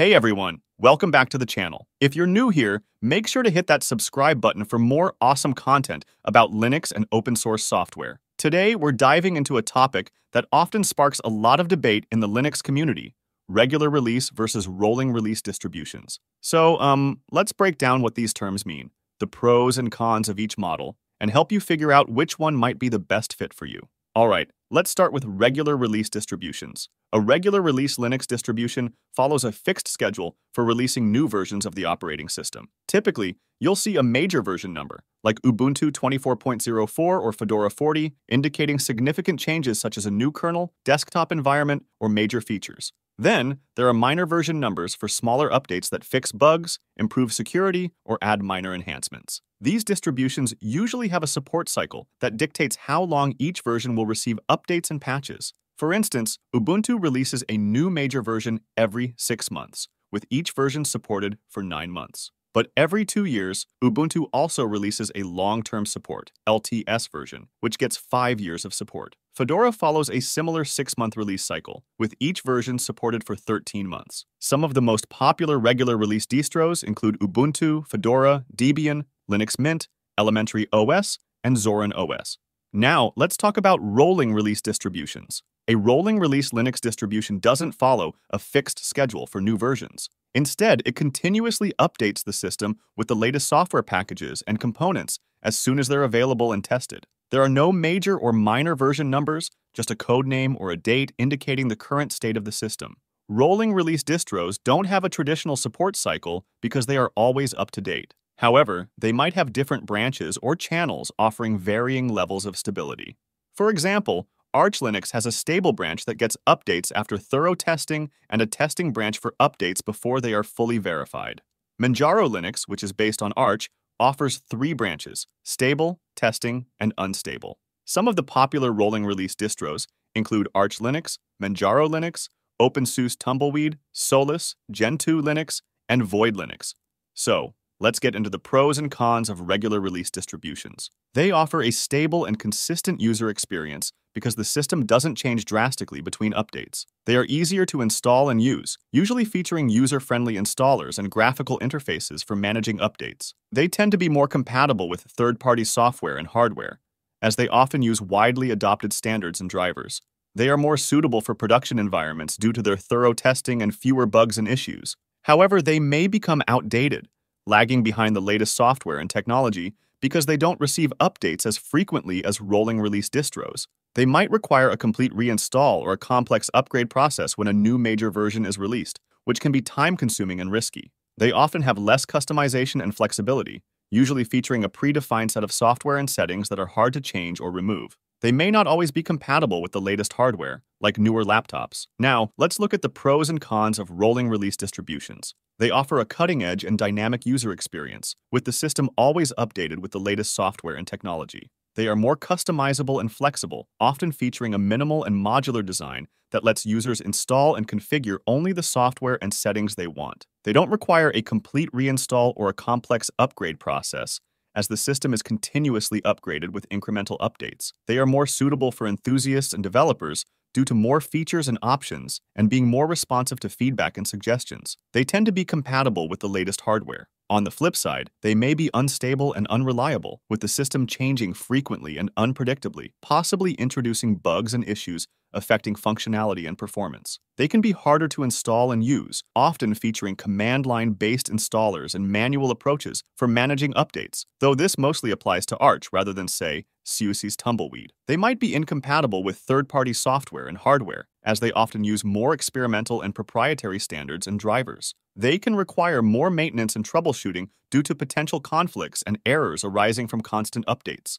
Hey everyone, welcome back to the channel. If you're new here, make sure to hit that subscribe button for more awesome content about Linux and open source software. Today, we're diving into a topic that often sparks a lot of debate in the Linux community, regular release versus rolling release distributions. So, um, let's break down what these terms mean, the pros and cons of each model, and help you figure out which one might be the best fit for you. All right, let's start with regular release distributions. A regular release Linux distribution follows a fixed schedule for releasing new versions of the operating system. Typically, you'll see a major version number, like Ubuntu 24.04 or Fedora 40, indicating significant changes such as a new kernel, desktop environment, or major features. Then, there are minor version numbers for smaller updates that fix bugs, improve security, or add minor enhancements. These distributions usually have a support cycle that dictates how long each version will receive updates and patches. For instance, Ubuntu releases a new major version every six months, with each version supported for nine months. But every two years, Ubuntu also releases a long-term support, LTS version, which gets five years of support. Fedora follows a similar six-month release cycle, with each version supported for 13 months. Some of the most popular regular release distros include Ubuntu, Fedora, Debian, Linux Mint, Elementary OS, and Zorin OS. Now, let's talk about rolling release distributions. A rolling release Linux distribution doesn't follow a fixed schedule for new versions. Instead, it continuously updates the system with the latest software packages and components as soon as they're available and tested. There are no major or minor version numbers, just a code name or a date indicating the current state of the system. Rolling release distros don't have a traditional support cycle because they are always up to date. However, they might have different branches or channels offering varying levels of stability. For example, Arch Linux has a stable branch that gets updates after thorough testing and a testing branch for updates before they are fully verified. Manjaro Linux, which is based on Arch, offers three branches, stable, testing, and unstable. Some of the popular rolling release distros include Arch Linux, Manjaro Linux, OpenSUSE Tumbleweed, Solus, Gentoo Linux, and Void Linux. So, let's get into the pros and cons of regular release distributions. They offer a stable and consistent user experience because the system doesn't change drastically between updates. They are easier to install and use, usually featuring user-friendly installers and graphical interfaces for managing updates. They tend to be more compatible with third-party software and hardware, as they often use widely adopted standards and drivers. They are more suitable for production environments due to their thorough testing and fewer bugs and issues. However, they may become outdated, lagging behind the latest software and technology because they don't receive updates as frequently as rolling release distros. They might require a complete reinstall or a complex upgrade process when a new major version is released, which can be time-consuming and risky. They often have less customization and flexibility, usually featuring a predefined set of software and settings that are hard to change or remove. They may not always be compatible with the latest hardware, like newer laptops. Now, let's look at the pros and cons of rolling release distributions. They offer a cutting-edge and dynamic user experience, with the system always updated with the latest software and technology. They are more customizable and flexible, often featuring a minimal and modular design that lets users install and configure only the software and settings they want. They don't require a complete reinstall or a complex upgrade process, as the system is continuously upgraded with incremental updates. They are more suitable for enthusiasts and developers due to more features and options and being more responsive to feedback and suggestions. They tend to be compatible with the latest hardware. On the flip side, they may be unstable and unreliable, with the system changing frequently and unpredictably, possibly introducing bugs and issues affecting functionality and performance. They can be harder to install and use, often featuring command line based installers and manual approaches for managing updates, though this mostly applies to Arch rather than, say, SUSE's Tumbleweed. They might be incompatible with third party software and hardware, as they often use more experimental and proprietary standards and drivers. They can require more maintenance and troubleshooting due to potential conflicts and errors arising from constant updates.